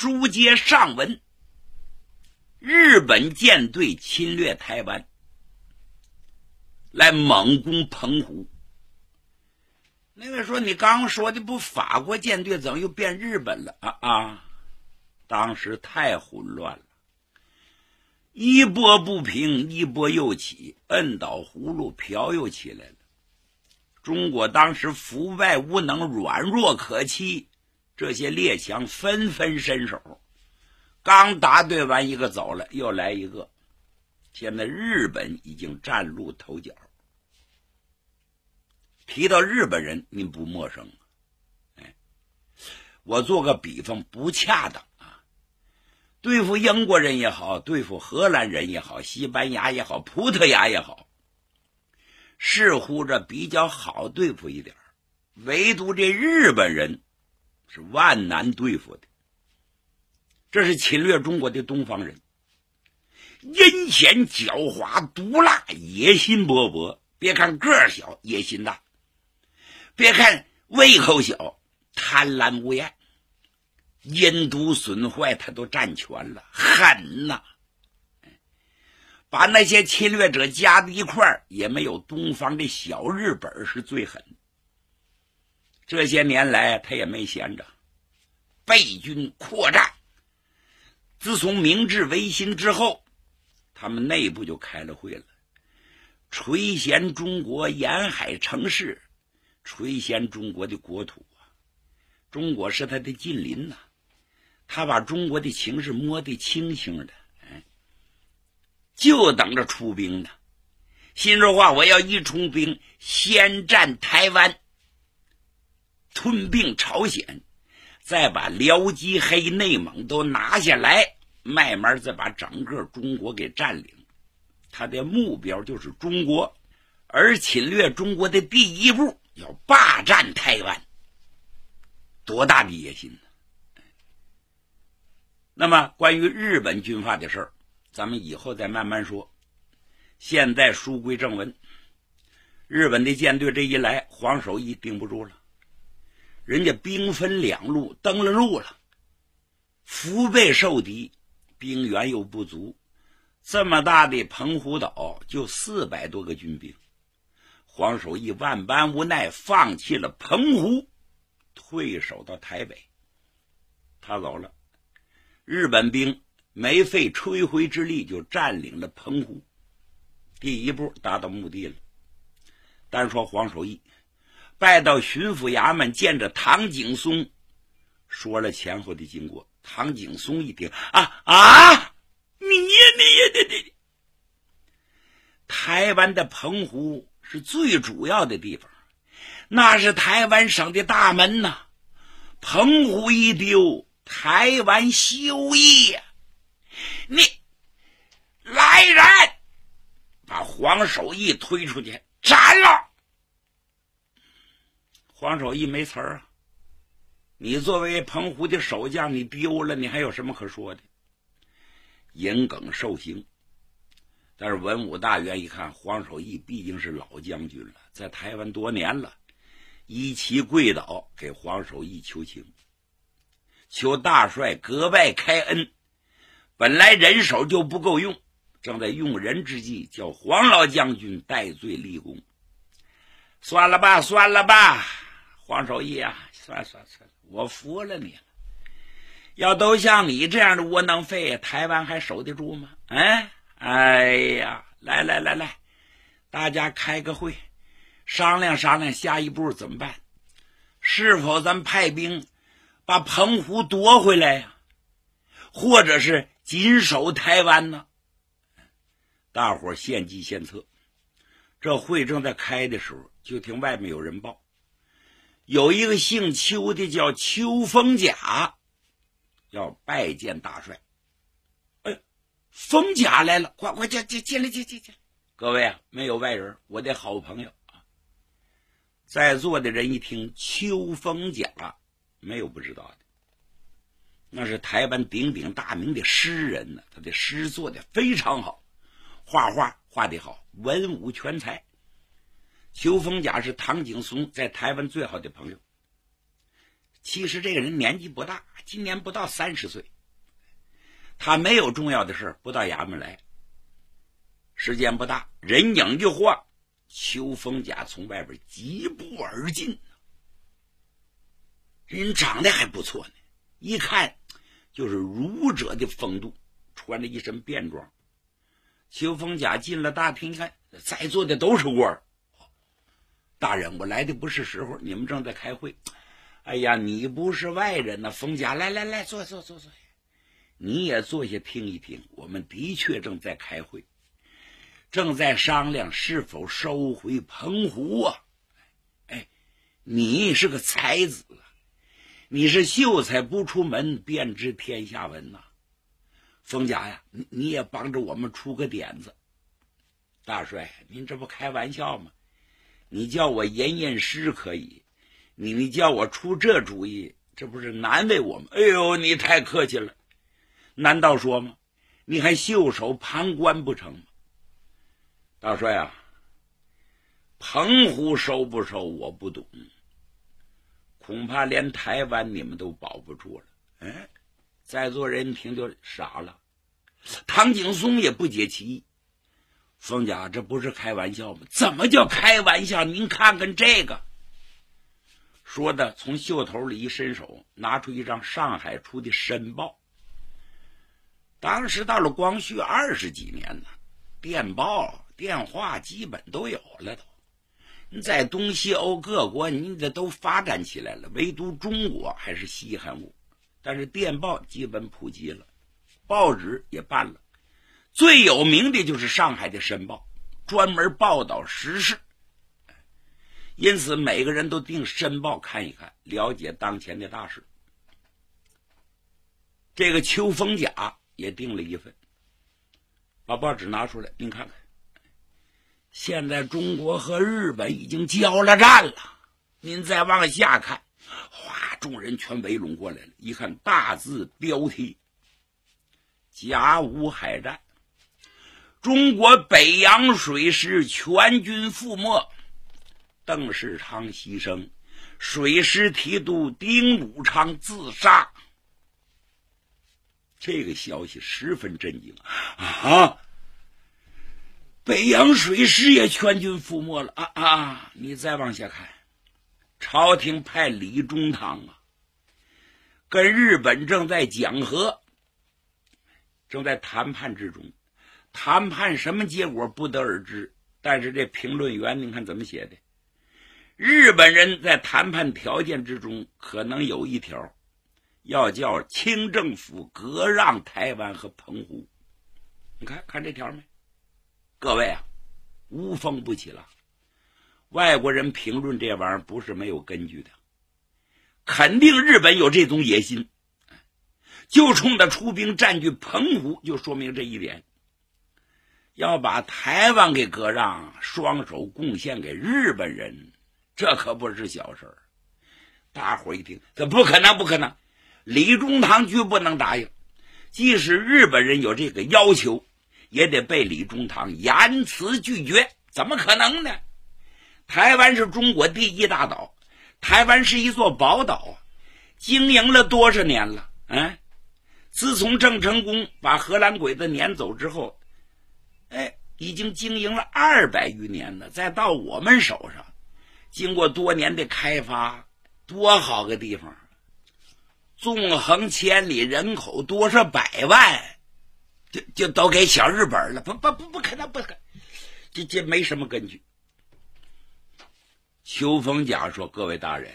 书接上文，日本舰队侵略台湾，来猛攻澎湖。那位说：“你刚说的不法国舰队，怎么又变日本了？”啊啊！当时太混乱了，一波不平，一波又起，摁倒葫芦瓢又起来了。中国当时腐败无能，软弱可欺，这些列强纷纷伸手，刚答对完一个走了，又来一个。现在日本已经崭露头角。提到日本人，您不陌生，哎，我做个比方，不恰当啊。对付英国人也好，对付荷兰人也好，西班牙也好，葡萄牙也好，似乎这比较好对付一点唯独这日本人是万难对付的。这是侵略中国的东方人，阴险狡猾、毒辣、野心勃勃。别看个儿小，野心大。别看胃口小，贪婪无厌，阴毒损坏他都占全了，狠呐！把那些侵略者加在一块儿，也没有东方的小日本是最狠。这些年来，他也没闲着，备军扩战。自从明治维新之后，他们内部就开了会了，垂涎中国沿海城市。垂涎中国的国土啊，中国是他的近邻呐，他把中国的情势摸得清清的，哎，就等着出兵呢。心说话，我要一出兵，先占台湾，吞并朝鲜，再把辽吉黑内蒙都拿下来，慢慢再把整个中国给占领。他的目标就是中国，而侵略中国的第一步。要霸占台湾，多大的野心呢？那么，关于日本军阀的事儿，咱们以后再慢慢说。现在书归正文，日本的舰队这一来，黄守义顶不住了，人家兵分两路登了陆了，腹背受敌，兵源又不足，这么大的澎湖岛就四百多个军兵。黄守义万般无奈，放弃了澎湖，退守到台北。他走了，日本兵没费吹灰之力就占领了澎湖，第一步达到目的了。单说黄守义，拜到巡抚衙门见着唐景松，说了前后的经过。唐景松一听，啊啊，你你你你，台湾的澎湖。是最主要的地方，那是台湾省的大门呐。澎湖一丢，台湾休矣。你来人，把黄守义推出去斩了。黄守义没词儿啊！你作为澎湖的守将，你丢了，你还有什么可说的？引梗受刑。但是文武大员一看，黄守义毕竟是老将军了，在台湾多年了，一齐跪倒给黄守义求情，求大帅格外开恩。本来人手就不够用，正在用人之际，叫黄老将军戴罪立功。算了吧，算了吧，黄守义啊，算算算，我服了你了。要都像你这样的窝囊废，台湾还守得住吗？哎。哎呀，来来来来，大家开个会，商量商量下一步怎么办？是否咱派兵把澎湖夺回来呀？或者是紧守台湾呢？大伙献计献策。这会正在开的时候，就听外面有人报，有一个姓邱的叫邱风甲，要拜见大帅。哎，风甲来了，快快进进进来进进进！各位啊，没有外人，我的好朋友啊。在座的人一听秋风甲，没有不知道的，那是台湾鼎鼎大名的诗人呢。他的诗做的非常好，画画画的好，文武全才。秋风甲是唐景松在台湾最好的朋友。其实这个人年纪不大，今年不到三十岁。他没有重要的事不到衙门来。时间不大，人影就晃，秋风甲从外边疾步而进。人长得还不错呢，一看就是儒者的风度，穿着一身便装。秋风甲进了大厅，一看在座的都是官大人，我来的不是时候，你们正在开会。哎呀，你不是外人呐，风甲，来来来，坐坐坐坐，你也坐下听一听。我们的确正在开会，正在商量是否收回澎湖啊。哎，你是个才子啊，你是秀才不出门便知天下文呐。冯甲呀，你你也帮着我们出个点子。大帅，您这不开玩笑吗？你叫我吟吟诗可以，你你叫我出这主意，这不是难为我吗？哎呦，你太客气了。难道说吗？你还袖手旁观不成吗？大帅啊，澎湖收不收我不懂，恐怕连台湾你们都保不住了。哎，在座人听就傻了。唐景松也不解其意。冯甲，这不是开玩笑吗？怎么叫开玩笑？您看看这个。说的从袖头里一伸手，拿出一张上海出的申报。当时到了光绪二十几年呢，电报、电话基本都有了。都，你在东西欧各国，你这都发展起来了，唯独中国还是稀罕物。但是电报基本普及了，报纸也办了。最有名的就是上海的《申报》，专门报道时事，因此每个人都订《申报》看一看，了解当前的大事。这个秋风甲也订了一份，把报纸拿出来，您看看。现在中国和日本已经交了战了，您再往下看，哗，众人全围拢过来了。一看大字标题：“甲午海战。”中国北洋水师全军覆没，邓世昌牺牲，水师提督丁汝昌自杀。这个消息十分震惊啊！北洋水师也全军覆没了啊啊！你再往下看，朝廷派李中堂啊，跟日本正在讲和，正在谈判之中。谈判什么结果不得而知，但是这评论员你看怎么写的？日本人在谈判条件之中可能有一条，要叫清政府割让台湾和澎湖。你看看这条没？各位啊，无风不起浪。外国人评论这玩意儿不是没有根据的，肯定日本有这种野心，就冲他出兵占据澎湖，就说明这一点。要把台湾给割让，双手贡献给日本人，这可不是小事儿。大伙一听，这不可能，不可能！李中堂绝不能答应。即使日本人有这个要求，也得被李中堂严词拒绝。怎么可能呢？台湾是中国第一大岛，台湾是一座宝岛，经营了多少年了？嗯，自从郑成功把荷兰鬼子撵走之后。哎，已经经营了二百余年了，再到我们手上，经过多年的开发，多好个地方！纵横千里，人口多少百万，就就都给小日本了？不不不不可能，不可，这这没什么根据。秋风甲说：“各位大人，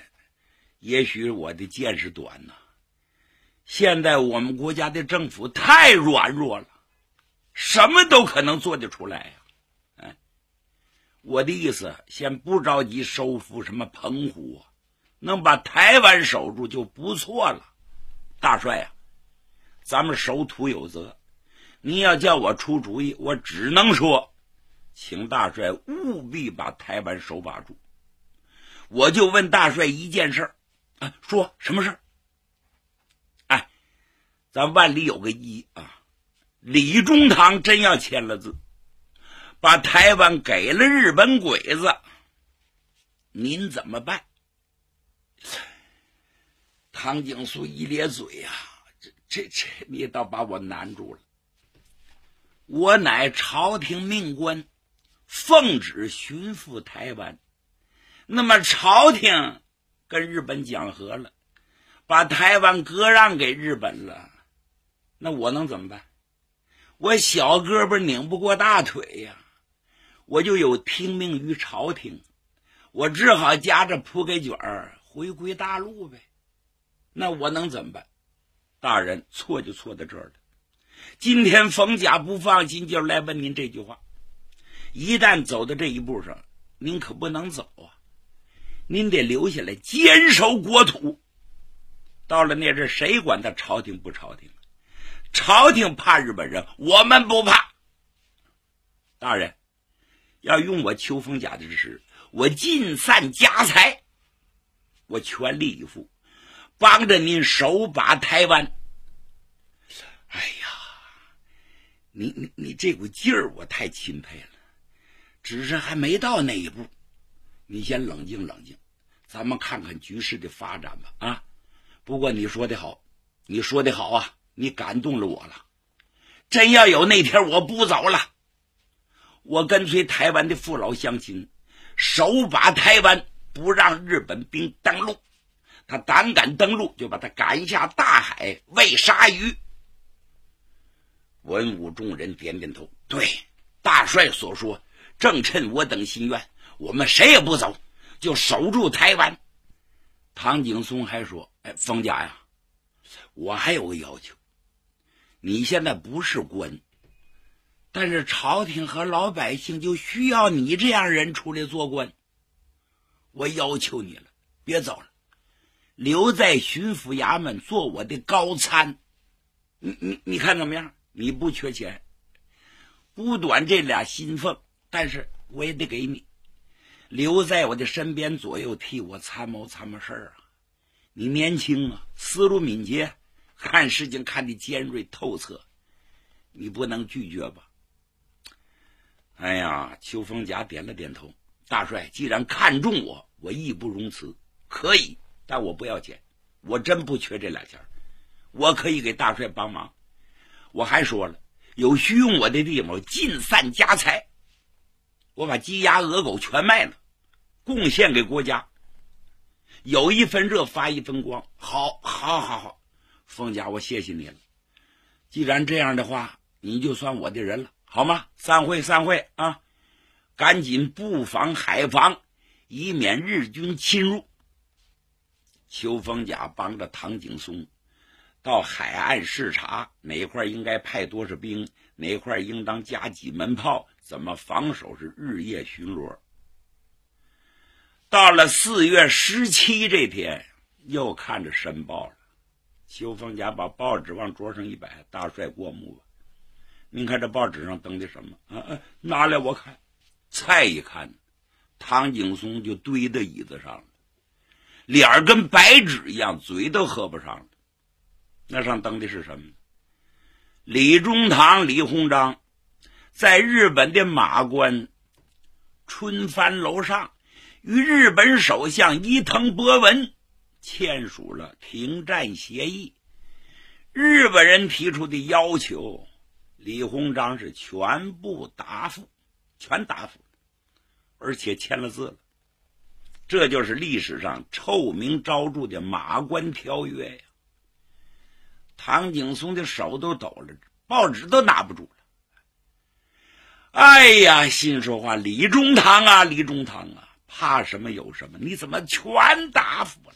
也许我的见识短呐。现在我们国家的政府太软弱了。”什么都可能做得出来呀，哎，我的意思，先不着急收复什么澎湖，能把台湾守住就不错了。大帅呀，咱们守土有责，你要叫我出主意，我只能说，请大帅务必把台湾守把住。我就问大帅一件事，啊，说什么事儿？哎，咱万里有个一啊。李中堂真要签了字，把台湾给了日本鬼子，您怎么办？唐景苏一咧嘴呀，这这这，你倒把我难住了。我乃朝廷命官，奉旨巡抚台湾。那么朝廷跟日本讲和了，把台湾割让给日本了，那我能怎么办？我小胳膊拧不过大腿呀，我就有听命于朝廷，我只好夹着铺盖卷儿回归大陆呗。那我能怎么办？大人错就错在这儿了。今天冯家不放心，就来问您这句话：一旦走到这一步上，您可不能走啊！您得留下来坚守国土。到了那阵，谁管他朝廷不朝廷？朝廷怕日本人，我们不怕。大人要用我秋风甲的支持，我尽散家财，我全力以赴，帮着您手把台湾。哎呀！你你你这股劲儿，我太钦佩了。只是还没到那一步，你先冷静冷静，咱们看看局势的发展吧。啊，不过你说的好，你说的好啊，你感动了我了。真要有那天，我不走了，我跟随台湾的父老乡亲，手把台湾，不让日本兵登陆。他胆敢登陆，就把他赶下大海喂鲨鱼。文武众人点点头，对大帅所说，正趁我等心愿，我们谁也不走，就守住台湾。唐景松还说：“哎，冯家呀，我还有个要求，你现在不是官，但是朝廷和老百姓就需要你这样人出来做官。我要求你了，别走了，留在巡抚衙门做我的高参。你你你看怎么样？”你不缺钱，不短这俩薪俸，但是我也得给你留在我的身边左右，替我参谋参谋事儿啊！你年轻啊，思路敏捷，看事情看得尖锐透彻，你不能拒绝吧？哎呀，邱风甲点了点头。大帅既然看中我，我义不容辞，可以，但我不要钱，我真不缺这俩钱我可以给大帅帮忙。我还说了，有需用我的地方，尽散家财。我把鸡鸭鹅狗全卖了，贡献给国家。有一分热，发一分光。好，好，好，好，冯家，我谢谢你了。既然这样的话，你就算我的人了，好吗？散会，散会啊！赶紧布防海防，以免日军侵入。邱凤甲帮着唐景松。到海岸视察，哪块应该派多少兵，哪块应当加几门炮，怎么防守是日夜巡逻。到了四月十七这天，又看着申报了。邱凤甲把报纸往桌上一摆：“大帅过目吧，您看这报纸上登的什么？”啊啊，拿来我看。再一看，唐景松就堆在椅子上了，脸跟白纸一样，嘴都合不上了。那上登的是什么？李中堂、李鸿章在日本的马关春帆楼上，与日本首相伊藤博文签署了停战协议。日本人提出的要求，李鸿章是全部答复，全答复，而且签了字了。这就是历史上臭名昭著的《马关条约》呀。唐景松的手都抖了，报纸都拿不住了。哎呀，心说话，李中堂啊，李中堂啊，怕什么有什么？你怎么全答复了？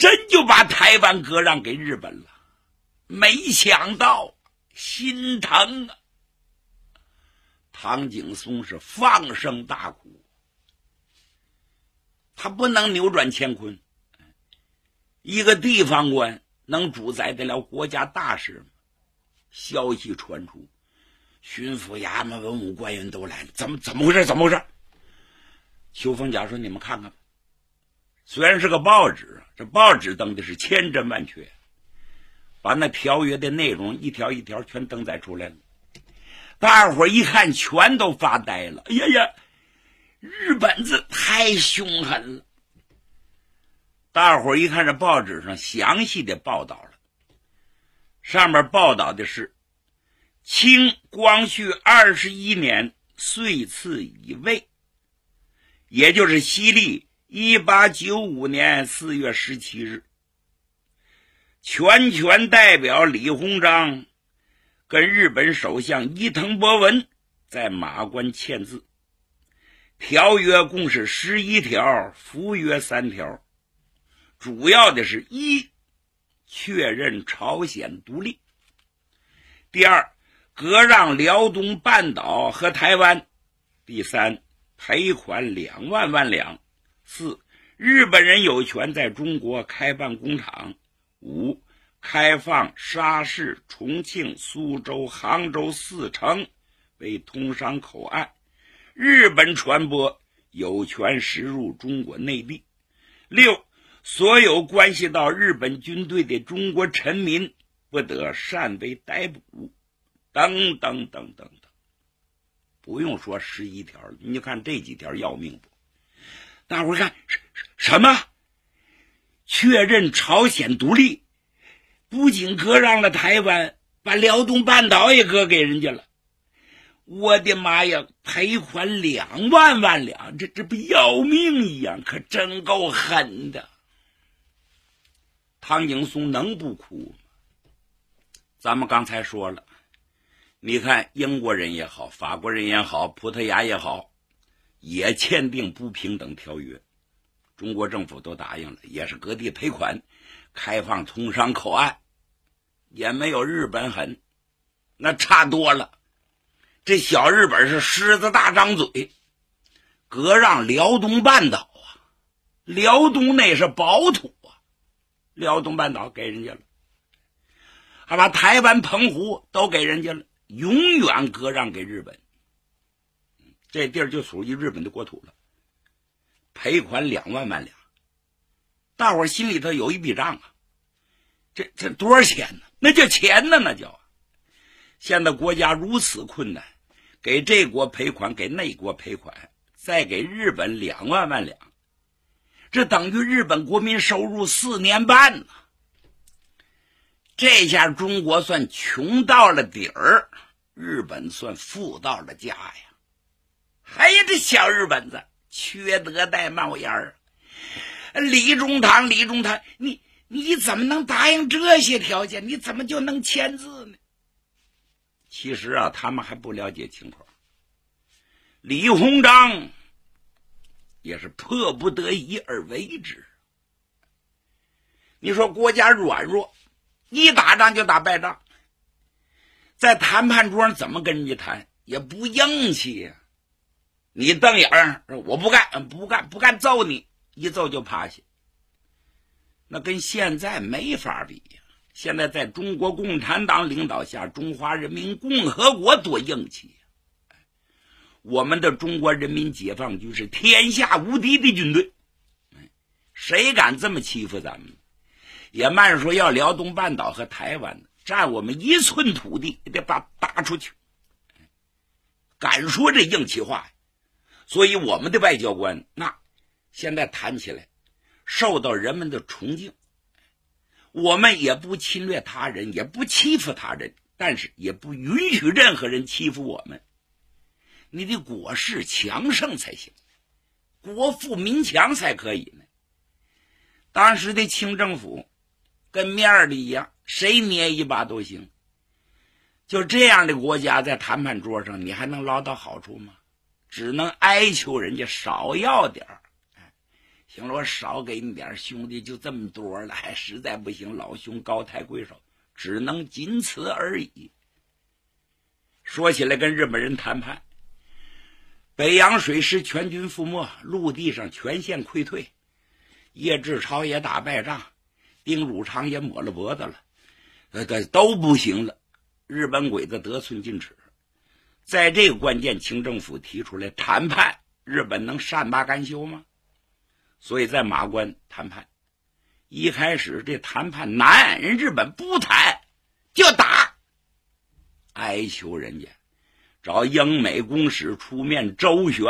真就把台湾割让给日本了？没想到，心疼啊！唐景松是放声大哭，他不能扭转乾坤，一个地方官。能主宰得了国家大事吗？消息传出，巡抚衙门文武官员都来了。怎么怎么回事？怎么回事？邱凤甲说：“你们看看吧，虽然是个报纸，这报纸登的是千真万确，把那条约的内容一条一条全登载出来了。大伙一看，全都发呆了。哎呀呀，日本子太凶狠了！大伙一看这报纸上详细的报道了，上面报道的是清光绪二十一年岁次乙未，也就是西历一八九五年四月十七日，全权代表李鸿章跟日本首相伊藤博文在马关签字，条约共是十一条，附约三条。主要的是：一、确认朝鲜独立；第二，割让辽东半岛和台湾；第三，赔款两万万两；四、日本人有权在中国开办工厂；五、开放沙市、重庆、苏州、杭州四城为通商口岸，日本船舶有权驶入中国内地；六。所有关系到日本军队的中国臣民不得擅为逮捕，等等等等等，不用说十一条了。你看这几条要命不？大伙看什什么？确认朝鲜独立，不仅割让了台湾，把辽东半岛也割给人家了。我的妈呀！赔款两万万两，这这不要命一样？可真够狠的。唐景松能不哭吗？咱们刚才说了，你看英国人也好，法国人也好，葡萄牙也好，也签订不平等条约，中国政府都答应了，也是各地赔款，开放通商口岸，也没有日本狠，那差多了。这小日本是狮子大张嘴，割让辽东半岛啊，辽东那是宝土啊。辽东半岛给人家了，还把台湾、澎湖都给人家了，永远割让给日本。这地儿就属于日本的国土了，赔款两万万两。大伙心里头有一笔账啊，这这多少钱呢？那叫钱呢，那叫。现在国家如此困难，给这国赔款，给那国赔款，再给日本两万万两。这等于日本国民收入四年半呢。这下中国算穷到了底儿，日本算富到了家呀！哎呀，这小日本子缺德带冒烟儿。李中堂，李中堂，你你怎么能答应这些条件？你怎么就能签字呢？其实啊，他们还不了解情况。李鸿章。也是迫不得已而为之。你说国家软弱，一打仗就打败仗，在谈判桌上怎么跟人家谈也不硬气呀！你瞪眼儿，我不干，不干，不干，揍你一揍就趴下。那跟现在没法比呀！现在在中国共产党领导下，中华人民共和国多硬气呀！我们的中国人民解放军是天下无敌的军队，谁敢这么欺负咱们？也慢说要辽东半岛和台湾占我们一寸土地，得把打出去。敢说这硬气话，所以我们的外交官那现在谈起来受到人们的崇敬。我们也不侵略他人，也不欺负他人，但是也不允许任何人欺负我们。你的国势强盛才行，国富民强才可以呢。当时的清政府跟面的一样，谁捏一把都行。就这样的国家，在谈判桌上，你还能捞到好处吗？只能哀求人家少要点儿。行了，我少给你点兄弟就这么多了。实在不行，老兄高抬贵手，只能仅此而已。说起来，跟日本人谈判。北洋水师全军覆没，陆地上全线溃退，叶志超也打败仗，丁汝昌也抹了脖子了，呃，这都不行了。日本鬼子得寸进尺，在这个关键，清政府提出来谈判，日本能善罢甘休吗？所以在马关谈判，一开始这谈判难，人日本不谈就打，哀求人家。找英美公使出面周旋，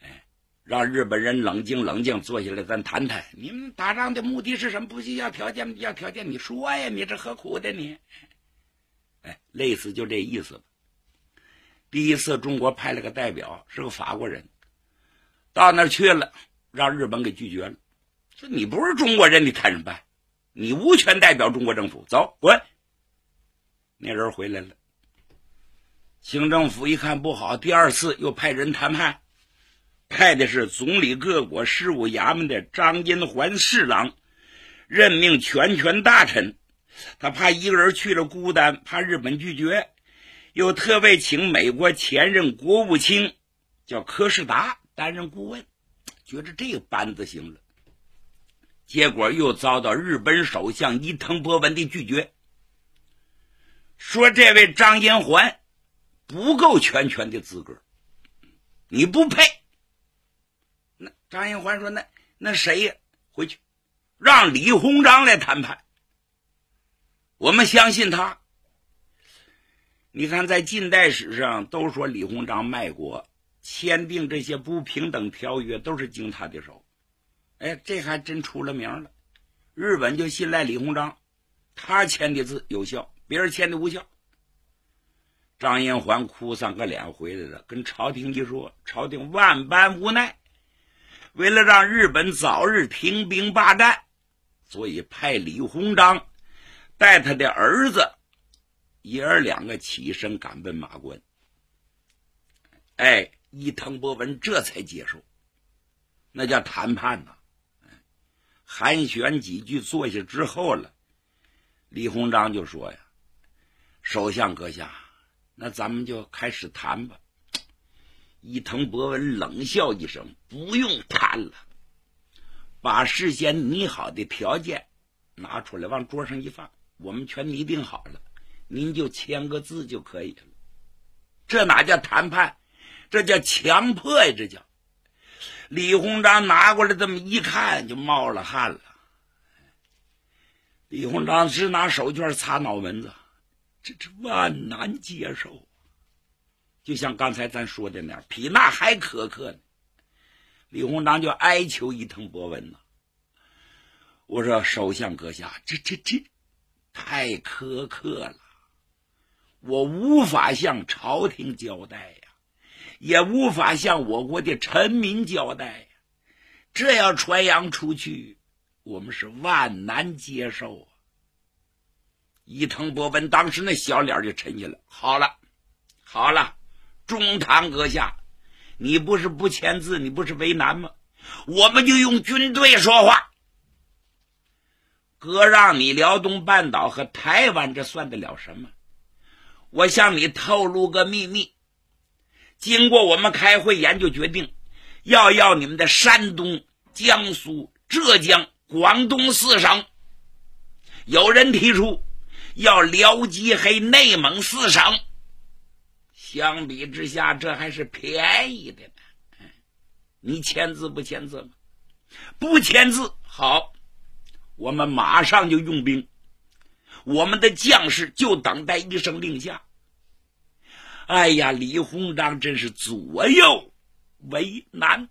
哎，让日本人冷静冷静，坐下来咱谈谈。你们打仗的目的是什么？不需要条件，要条件你说呀！你这何苦的你？哎，类似就这意思吧。第一次中国派了个代表，是个法国人，到那儿去了，让日本给拒绝了。说你不是中国人，你谈什么办？你无权代表中国政府，走滚。那人回来了。清政府一看不好，第二次又派人谈判，派的是总理各国事务衙门的张荫桓侍郎，任命全权大臣。他怕一个人去了孤单，怕日本拒绝，又特别请美国前任国务卿叫柯世达担任顾问，觉着这个班子行了。结果又遭到日本首相伊藤博文的拒绝，说这位张荫桓。不够全权的资格，你不配。那张英环说：“那那谁呀？回去让李鸿章来谈判。我们相信他。你看，在近代史上都说李鸿章卖国，签订这些不平等条约都是经他的手。哎，这还真出了名了。日本就信赖李鸿章，他签的字有效，别人签的无效。”张延环哭丧个脸回来了，跟朝廷一说，朝廷万般无奈，为了让日本早日停兵罢战，所以派李鸿章带他的儿子爷儿两个起身赶奔马关。哎，伊藤博文这才接受，那叫谈判呐。寒暄几句，坐下之后了，李鸿章就说呀：“首相阁下。”那咱们就开始谈吧。伊藤博文冷笑一声：“不用谈了，把事先拟好的条件拿出来，往桌上一放，我们全拟定好了，您就签个字就可以了。这哪叫谈判？这叫强迫呀！这叫。”李鸿章拿过来这么一看，就冒了汗了。李鸿章直拿手绢擦脑门子。这这万难接受，就像刚才咱说的那样，比那还苛刻呢。李鸿章就哀求伊藤博文呐：“我说首相阁下，这这这太苛刻了，我无法向朝廷交代呀，也无法向我国的臣民交代呀。这要传扬出去，我们是万难接受啊。”伊藤博文当时那小脸就沉下来。好了，好了，中堂阁下，你不是不签字，你不是为难吗？我们就用军队说话。割让你辽东半岛和台湾，这算得了什么？我向你透露个秘密：经过我们开会研究决定，要要你们的山东、江苏、浙江、广东四省。有人提出。要辽吉黑内蒙四省，相比之下，这还是便宜的呢。你签字不签字吗？不签字，好，我们马上就用兵，我们的将士就等待一声令下。哎呀，李鸿章真是左右为难。